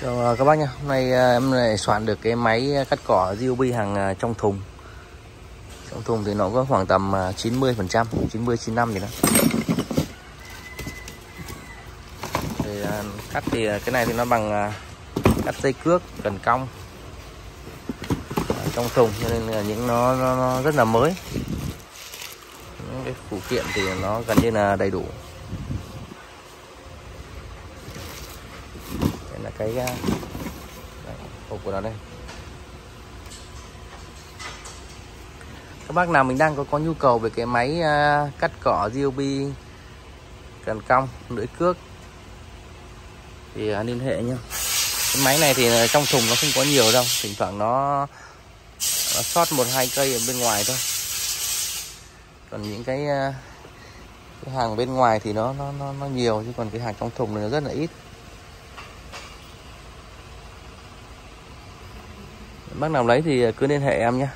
Chào à, các bác nha Hôm nay à, em lại soạn được cái máy cắt cỏ GOB hàng à, trong thùng. Trong thùng thì nó có khoảng tầm 90% 90-95 gì đó. Thì, Cắt thì cái này thì nó bằng cắt dây cước cần cong trong thùng cho nên là những nó, nó, nó rất là mới. Những cái phụ kiện thì nó gần như là đầy đủ. Là cái ờ, hộp của nó đây. Các bác nào mình đang có có nhu cầu về cái máy uh, cắt cỏ GOB cần cong lưỡi cước thì uh, liên hệ nhá. Cái máy này thì trong thùng nó không có nhiều đâu thỉnh thoảng nó, nó sót một hai cây ở bên ngoài thôi. Còn những cái, uh, cái hàng bên ngoài thì nó nó nó, nó nhiều chứ còn cái hàng trong thùng này nó rất là ít. Bác nào lấy thì cứ liên hệ em nhé.